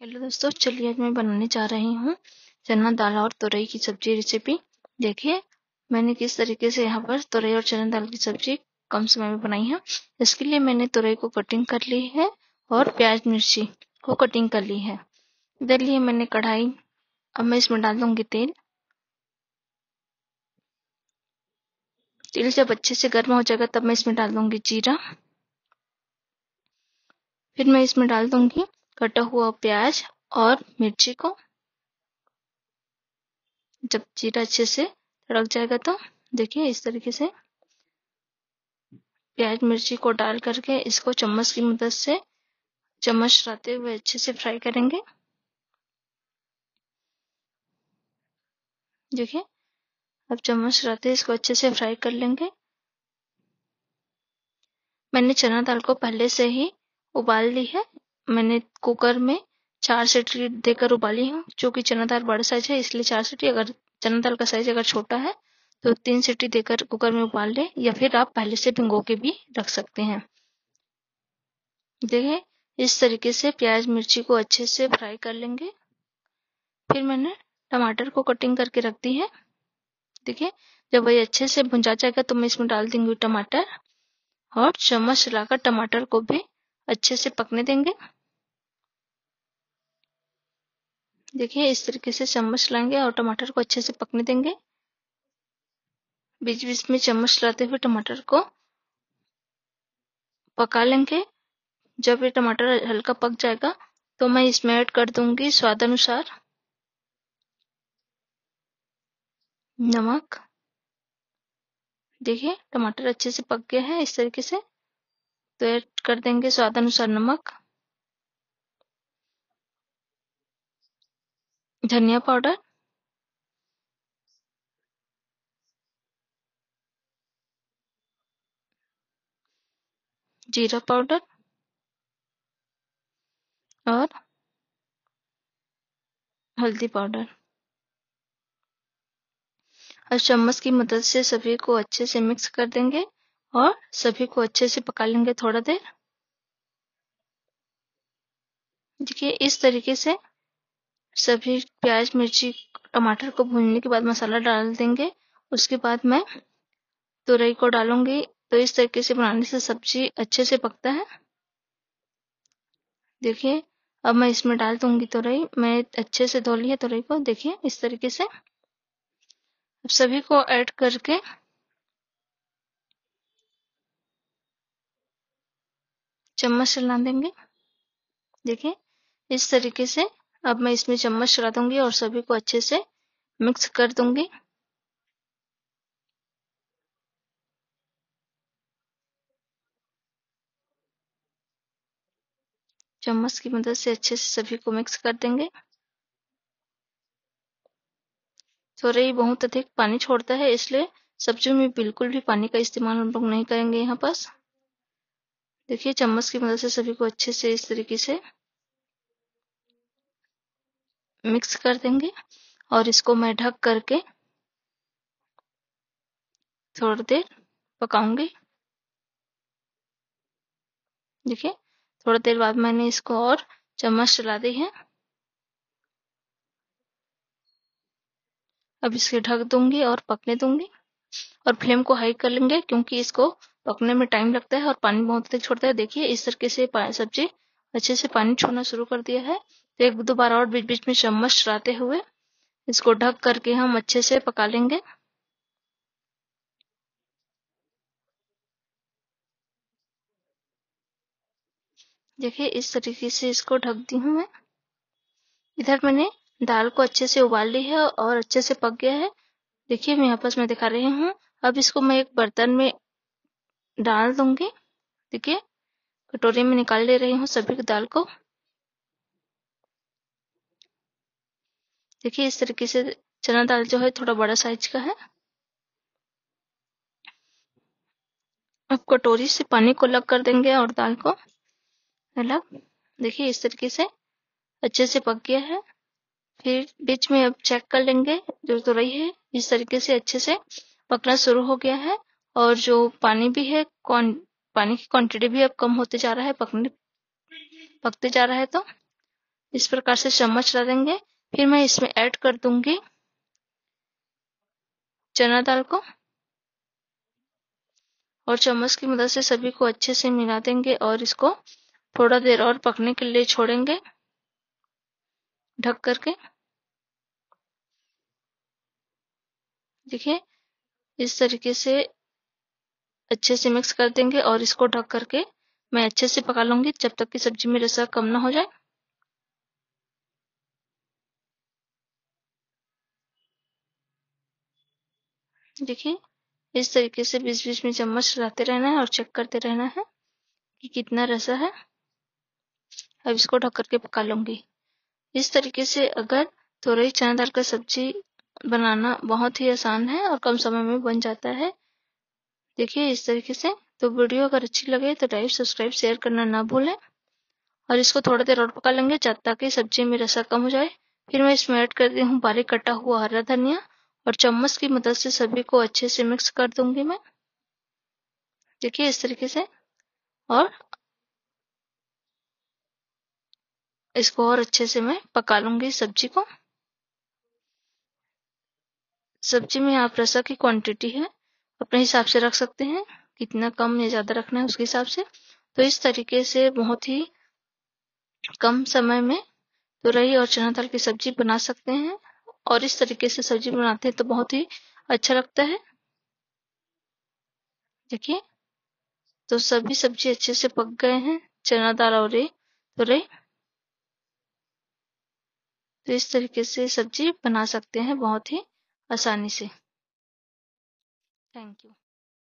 Hello दोस्तों, चलिए आज मैं बनाने जा रही हूँ चना दाल और तुरई की सब्ज़ी रेसिपी देखिए, मैंने किस तरीके से यहाँ पर तुरई और चना दाल की सब्ज़ी कम समय में बनाई है। इसके लिए मैंने तुरई को कटिंग कर ली है और प्याज मिर्ची को कटिंग कर ली है। इधर लिए मैंने कढ़ाई, अब मैं इसमें डाल दूँगी तेल। तेल जब अच्छे से गर्म हो जाएगा तब मैं इसमें डाल दूँगी जीरा। फिर मैं इसमें डाल दूँगी कटा हुआ प्याज और मिर्ची को। जब जीरा अच्छे से तड़क जाएगा तो देखिए इस तरीके से प्याज, मिर्ची को डाल करके इसको चम्मच की मदद से चम्मच चलाते हुए अच्छे से फ्राई करेंगे। देखिए, अब चम्मच चलाते इसको अच्छे से फ्राई कर लेंगे। मैंने चना दाल को पहले से ही उबाल ली है। मैंने कुकर में चार सीटी देकर उबाली हूँ, जो कि चना दाल बड़ा साइज़ है, इसलिए चार सीटी, अगर चना दाल का साइज़ अगर छोटा है तो तीन सीटी देकर कुकर में उबाल ले, या फिर आप पहले से भिंगो के भी रख सकते हैं। देखिए इस तरीके से प्याज मिर्ची को अच्छे से फ्राई कर लेंगे। फिर मैंने टमाटर को कटिंग करके रख दी है। देखिए जब वही अच्छे से भुंजा जाएगा तो मैं इसमें डाल दूँगी टमाटर, और चम्मच चलाकर टमाटर को भी अच्छे से पकने देंगे। देखिए, इस तरीके से चम्मच लाएँगे और टमाटर को अच्छे से पकने देंगे। बीच बीच में चम्मच लाते हुए टमाटर को पका लेंगे। जब ये टमाटर हल्का पक जाएगा तो मैं इसमें ऐड कर दूँगी स्वाद अनुसार नमक। देखिए, टमाटर अच्छे से पक गया है, इस तरीके से। तो ऐड कर देंगे स्वाद अनुसार नमक। धनिया पाउडर। जीरा पाउडर। और हल्दी पाउडर। और चम्मच की मदद से सभी को अच्छे से मिक्स कर देंगे और सभी को अच्छे से पका लेंगे थोड़ा देर। देखिए, इस तरीके से सभी प्याज, मिर्ची, टमाटर को भूनने के बाद मसाला डाल देंगे। उसके बाद मैं तुरई को डालूँगी। तो इस तरीके से बनाने से सब्ज़ी अच्छे से पकता है। देखिए, अब मैं इसमें डाल दूँगी तुरई। मैं अच्छे से धो लिया तुरई को। देखिए, इस तरीके से। अब सभी को ऐड करके चम्मच चला देंगे। देखिए, इस तरीके से अब मैं इसमें चम्मच चला दूँगी और सभी को अच्छे से मिक्स कर दूँगी। चम्मच की मदद से अच्छे से सभी को मिक्स कर देंगे। सोरई बहुत अधिक पानी छोड़ता है, इसलिए सब्जियों में बिल्कुल भी पानी का इस्तेमाल हम लोग नहीं करेंगे यहाँ पास। देखिए, चम्मच की मदद से सभी को अच्छे से इस तरीके से मिक्स कर देंगे और इसको मैं ढक करके थोड़ी देर पकाऊँगी। देखिए, थोड़ी देर बाद मैंने इसको और चम्मच चला दी है। अब इसे ढक दूँगी और पकने दूँगी और फ्लेम को हाई कर लेंगे क्योंकि इसको पकने में टाइम लगता है और पानी बहुत अधिक छोड़ता है। देखिए, इस तरीके से सब्ज़ी अच्छे से पानी छोड़ना शुरू कर दिया है। तो एक दो बार और बीच बीच में चम्मच चलाते हुए इसको ढक करके हम अच्छे से पका लेंगे। देखिए, इस तरीके से इसको ढक दी हूँ मैं। इधर मैंने दाल को अच्छे से उबाल ली है और अच्छे से पक गया है। देखिए, मैं यहाँ पास मैं दिखा रही हूँ। अब इसको मैं एक बर्तन में डाल दूँगी। देखिए, कटोरी में निकाल ले रही हूँ सभी दाल को। देखिए, इस तरीके से चना दाल जो है, थोड़ा बड़ा साइज़ का है। अब कटोरी से पानी को अलग कर देंगे और दाल को अलग। देखिए, इस तरीके से अच्छे से पक गया है। फिर बीच में अब चेक कर लेंगे, जो तो रही है, इस तरीके से अच्छे से पकना शुरू हो गया है। और जो पानी भी है, कौन, पानी की क्वांटिटी भी अब कम होते जा रहा है, पकने, पकते जा रहा है तो इस प्रकार से चम्मच डालेंगे। फिर मैं इसमें ऐड कर दूँगी चना दाल को। और चम्मच की मदद से सभी को अच्छे से मिला देंगे और इसको थोड़ा देर और पकने के लिए छोड़ेंगे ढक करके। देखिए, इस तरीके से अच्छे से मिक्स कर देंगे और इसको ढक करके मैं अच्छे से पका लूँगी जब तक कि सब्ज़ी में रसा कम ना हो जाए। देखिए, इस तरीके से बीच बीच में चम्मच चलाते रहना है और चेक करते रहना है कि कितना रसा है। अब इसको ढक करके पका लूँगी। इस तरीके से अगर तुरई चना दाल का सब्ज़ी बनाना बहुत ही आसान है और कम समय में बन जाता है, देखिए इस तरीके से। तो वीडियो अगर अच्छी लगे तो लाइक सब्सक्राइब शेयर करना ना भूलें। और इसको थोड़ा देर और पका लेंगे जब ताकि सब्ज़ी में रसा कम हो जाए। फिर मैं इसमें ऐड कर दी हूँ बारीक कटा हुआ हरा धनिया और चम्मच की मदद से सभी को अच्छे से मिक्स कर दूँगी मैं। देखिए इस तरीके से। और इसको और अच्छे से मैं पका लूँगी सब्ज़ी को। सब्ज़ी में आप रसा की क्वांटिटी है, अपने हिसाब से रख सकते हैं। कितना कम या ज़्यादा रखना है उसके हिसाब से। तो इस तरीके से बहुत ही कम समय में तुरई और चना दाल की सब्ज़ी बना सकते हैं। और इस तरीके से सब्ज़ी बनाते हैं तो बहुत ही अच्छा लगता है। देखिए तो सभी सब्ज़ी अच्छे से पक गए हैं, चना दाल और रे तो रे। तो इस तरीके से सब्ज़ी बना सकते हैं बहुत ही आसानी से। Thank you